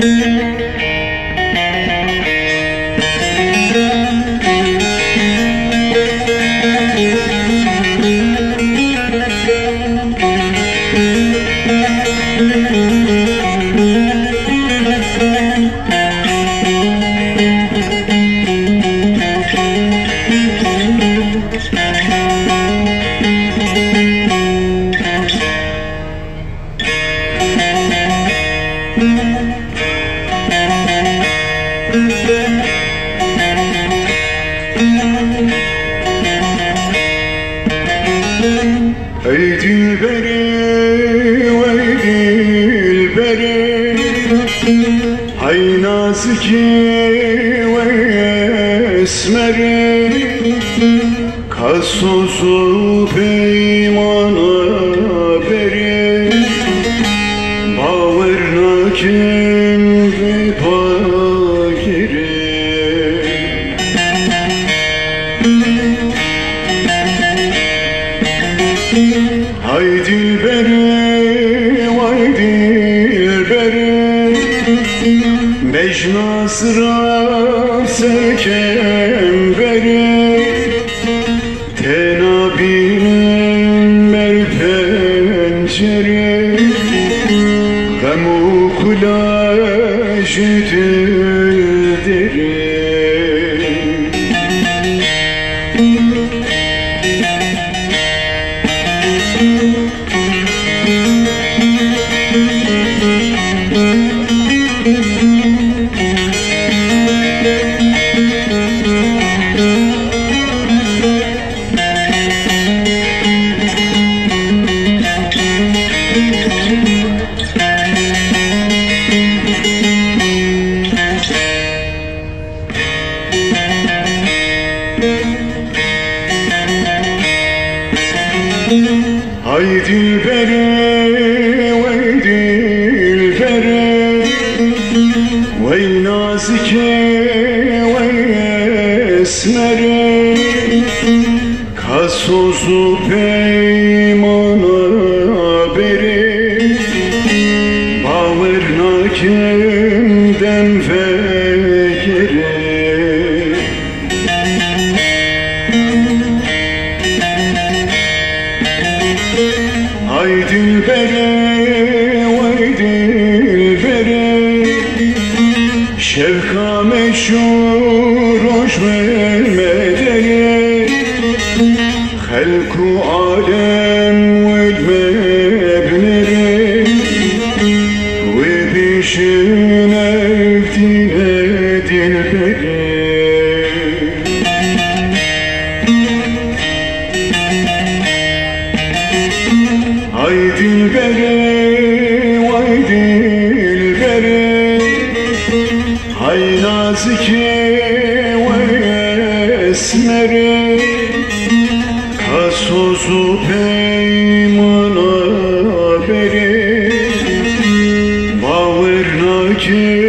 Música Ey dilberi, ey dilberi Hay naziki ve esmeri Kasuzu peymana beri. Baverna kim dilberi, vay dilberi. Mecnasıra sekemberi Tenabinin merpenceri. Gemu kulajı dildiri Hay dilberi, vay dilberi Vay nazike, vay esmeri Kasuzu peymana beri Bağırna kimden fekeri Dilberi, vay dilberi Şevka meşhur hoş medeni Halku alem vel mebleri Ve bişin evdine Vay dilberi, vay dilberi Hay nazike, vay esmeri. Kasozu peymana beri. Bağırna ki